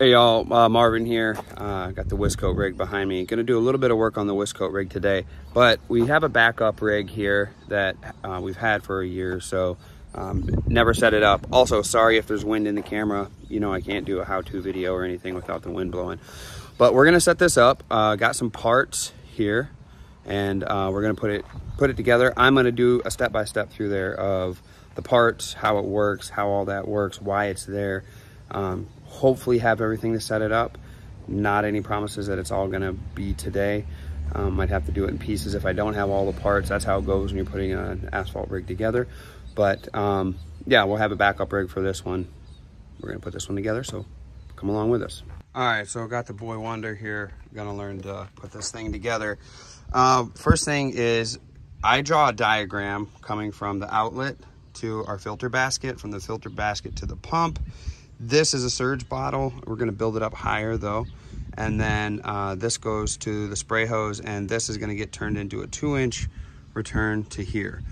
Hey y'all, uh, Marvin here. Uh, got the Wiscoat rig behind me. Gonna do a little bit of work on the Wiscoat rig today, but we have a backup rig here that uh, we've had for a year, so um, never set it up. Also, sorry if there's wind in the camera. You know I can't do a how-to video or anything without the wind blowing. But we're gonna set this up. Uh, got some parts here, and uh, we're gonna put it put it together. I'm gonna do a step-by-step -step through there of the parts, how it works, how all that works, why it's there. Um, hopefully have everything to set it up. Not any promises that it's all gonna be today. Um, might have to do it in pieces if I don't have all the parts. That's how it goes when you're putting an asphalt rig together. But um, yeah, we'll have a backup rig for this one. We're gonna put this one together, so come along with us. All right, so got the Boy Wonder here. gonna learn to put this thing together. Uh, first thing is I draw a diagram coming from the outlet to our filter basket, from the filter basket to the pump, this is a surge bottle. We're gonna build it up higher though. And then uh, this goes to the spray hose and this is gonna get turned into a two inch return to here.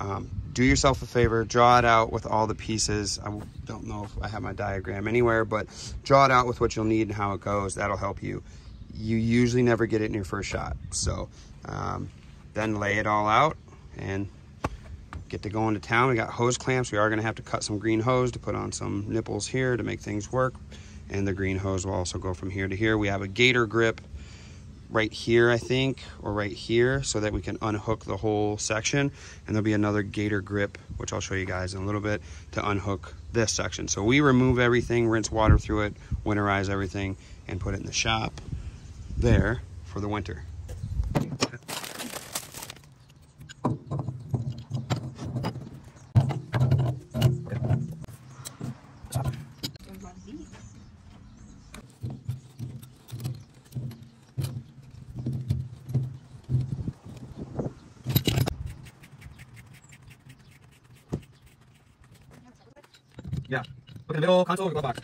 Um, do yourself a favor, draw it out with all the pieces. I don't know if I have my diagram anywhere, but draw it out with what you'll need and how it goes. That'll help you. You usually never get it in your first shot. So um, then lay it all out and get to going to town. We got hose clamps. We are going to have to cut some green hose to put on some nipples here to make things work. And the green hose will also go from here to here. We have a gator grip right here, I think, or right here, so that we can unhook the whole section. And there'll be another gator grip, which I'll show you guys in a little bit, to unhook this section. So we remove everything, rinse water through it, winterize everything, and put it in the shop there for the winter. Yeah. The middle, console, glove box.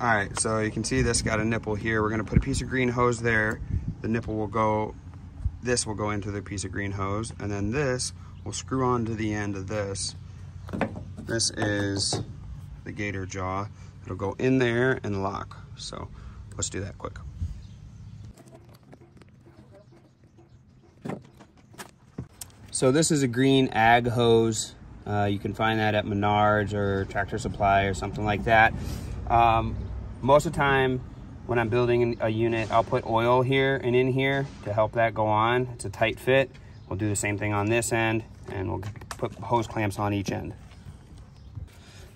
All right, so you can see this got a nipple here. We're gonna put a piece of green hose there. The nipple will go, this will go into the piece of green hose, and then this will screw on to the end of this. This is the gator jaw. It'll go in there and lock. So let's do that quick. So this is a green ag hose uh, you can find that at Menards or Tractor Supply or something like that. Um, most of the time when I'm building a unit, I'll put oil here and in here to help that go on. It's a tight fit. We'll do the same thing on this end and we'll put hose clamps on each end.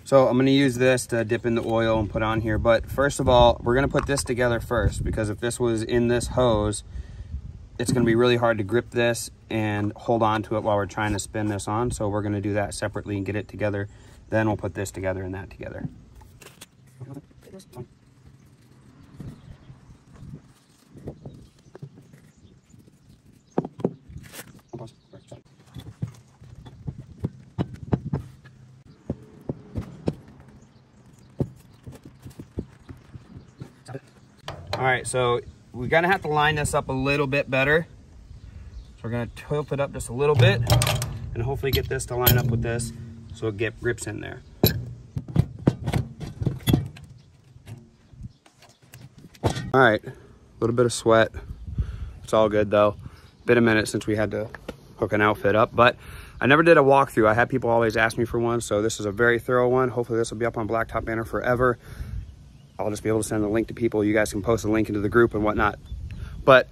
So I'm gonna use this to dip in the oil and put on here. But first of all, we're gonna put this together first because if this was in this hose, it's going to be really hard to grip this and hold on to it while we're trying to spin this on. So we're going to do that separately and get it together. Then we'll put this together and that together. All right, so we're gonna have to line this up a little bit better. So we're gonna tilt it up just a little bit and hopefully get this to line up with this so it get grips in there. All right, a little bit of sweat. It's all good though. Been a minute since we had to hook an outfit up, but I never did a walkthrough. I had people always ask me for one, so this is a very thorough one. Hopefully this will be up on Blacktop Banter forever. I'll just be able to send the link to people. You guys can post a link into the group and whatnot. But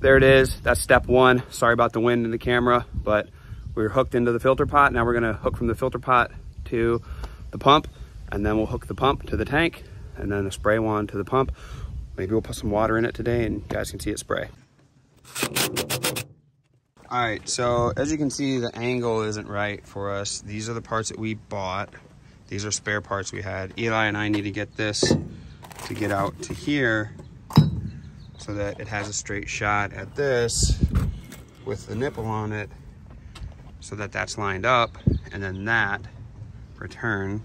there it is. That's step one. Sorry about the wind in the camera, but we're hooked into the filter pot. Now we're gonna hook from the filter pot to the pump, and then we'll hook the pump to the tank, and then the spray wand to the pump. Maybe we'll put some water in it today and you guys can see it spray. All right, so as you can see, the angle isn't right for us. These are the parts that we bought. These are spare parts we had. Eli and I need to get this to get out to here so that it has a straight shot at this with the nipple on it so that that's lined up and then that return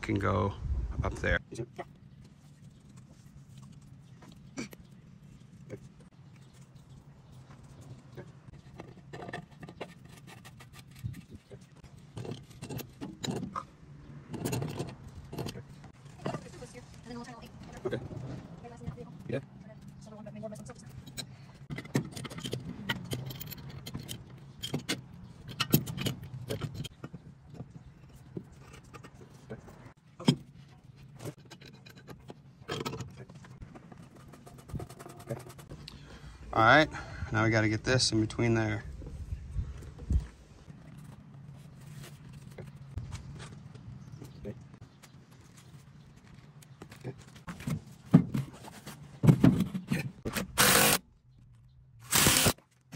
can go up there. All right, now we got to get this in between there.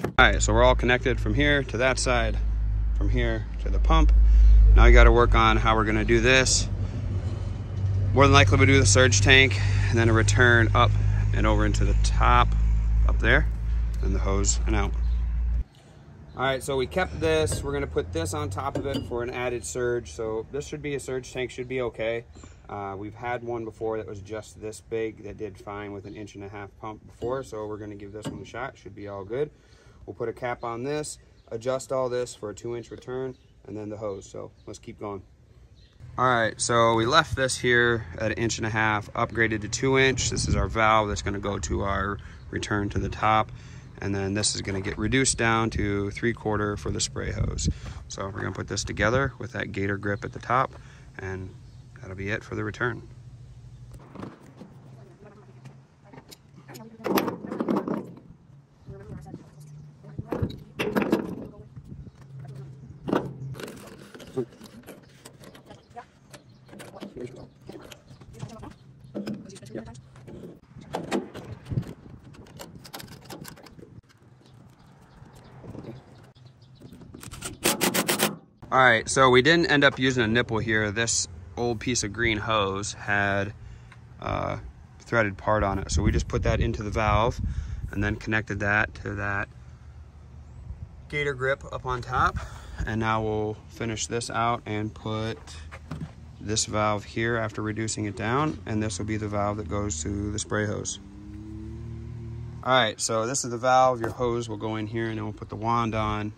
All right, so we're all connected from here to that side, from here to the pump. Now we got to work on how we're to do this. More than likely, we do the surge tank and then a return up and over into the top there and the hose and out. All right, so we kept this. We're gonna put this on top of it for an added surge. So this should be a surge tank, should be okay. Uh, we've had one before that was just this big that did fine with an inch and a half pump before. So we're gonna give this one a shot, should be all good. We'll put a cap on this, adjust all this for a two inch return, and then the hose. So let's keep going. All right, so we left this here at an inch and a half, upgraded to two inch. This is our valve that's gonna go to our return to the top. And then this is gonna get reduced down to three quarter for the spray hose. So we're gonna put this together with that gator grip at the top and that'll be it for the return. All right, so we didn't end up using a nipple here. This old piece of green hose had a threaded part on it. So we just put that into the valve and then connected that to that gator grip up on top. And now we'll finish this out and put this valve here after reducing it down. And this will be the valve that goes to the spray hose. All right, so this is the valve. Your hose will go in here and then we'll put the wand on.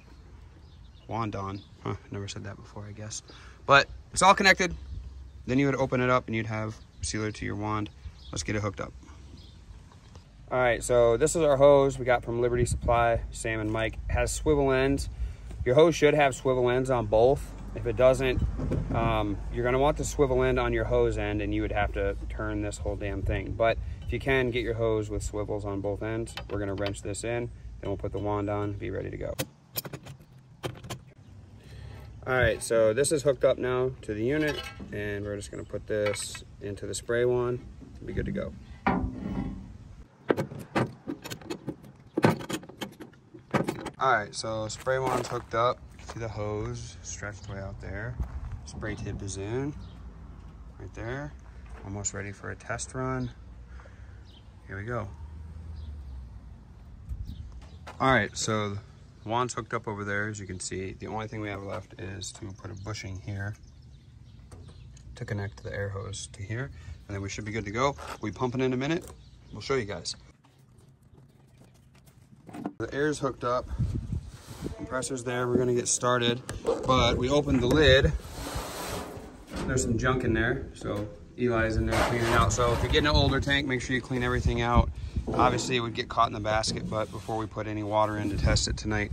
Wand on. Huh, never said that before, I guess. But it's all connected. Then you would open it up and you'd have sealer to your wand. Let's get it hooked up. All right, so this is our hose we got from Liberty Supply, Sam and Mike. It has swivel ends. Your hose should have swivel ends on both. If it doesn't, um, you're gonna want the swivel end on your hose end and you would have to turn this whole damn thing. But if you can get your hose with swivels on both ends, we're gonna wrench this in, then we'll put the wand on, be ready to go. All right, so this is hooked up now to the unit and we're just gonna put this into the spray wand to be good to go. All right, so spray wand's hooked up to the hose, stretched way out there. Spray tip is in, right there. Almost ready for a test run. Here we go. All right, so wand's hooked up over there, as you can see. The only thing we have left is to put a bushing here to connect the air hose to here, and then we should be good to go. We pump it in a minute. We'll show you guys. The air's hooked up. Compressor's there. We're gonna get started, but we opened the lid. There's some junk in there, so Eli's in there cleaning out. So if you're getting an older tank, make sure you clean everything out. Obviously it would get caught in the basket, but before we put any water in to test it tonight,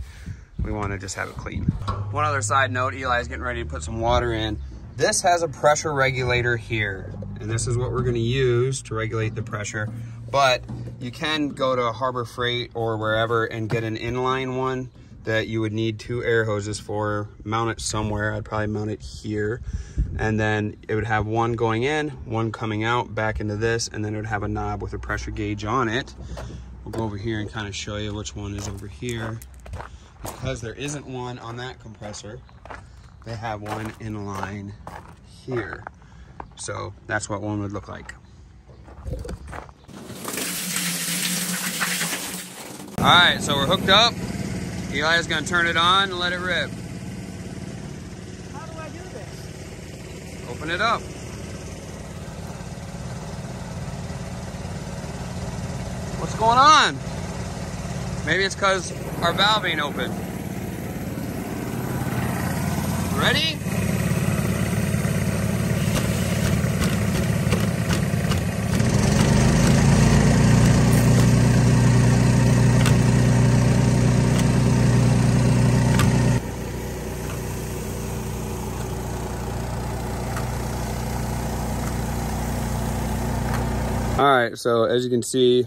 we wanna just have it clean. One other side note, Eli's getting ready to put some water in. This has a pressure regulator here, and this is what we're gonna use to regulate the pressure. But you can go to Harbor Freight or wherever and get an inline one that you would need two air hoses for, mount it somewhere. I'd probably mount it here. And then it would have one going in, one coming out back into this, and then it would have a knob with a pressure gauge on it. We'll go over here and kind of show you which one is over here. Because there isn't one on that compressor, they have one in line here. So that's what one would look like. All right, so we're hooked up. Eli is gonna turn it on and let it rip. How do I do this? Open it up. What's going on? Maybe it's because our valve ain't open. Ready? All right, so as you can see,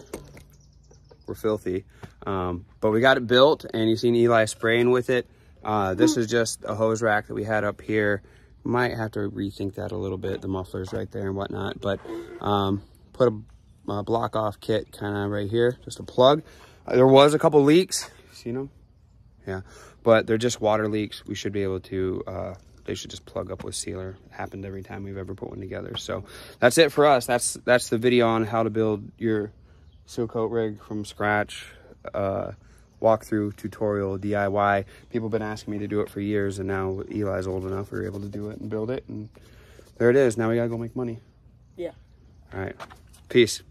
we're filthy, um, but we got it built and you've seen Eli spraying with it. Uh, this is just a hose rack that we had up here. Might have to rethink that a little bit. The muffler's right there and whatnot, but um, put a, a block off kit kind of right here, just a plug. Uh, there was a couple leaks, seen them? Yeah, but they're just water leaks. We should be able to, uh, they should just plug up with sealer. It happened every time we've ever put one together. So that's it for us. That's that's the video on how to build your seal coat rig from scratch. Uh, walkthrough tutorial DIY. People have been asking me to do it for years, and now Eli's old enough, we are able to do it and build it. And there it is. Now we gotta go make money. Yeah. All right. Peace.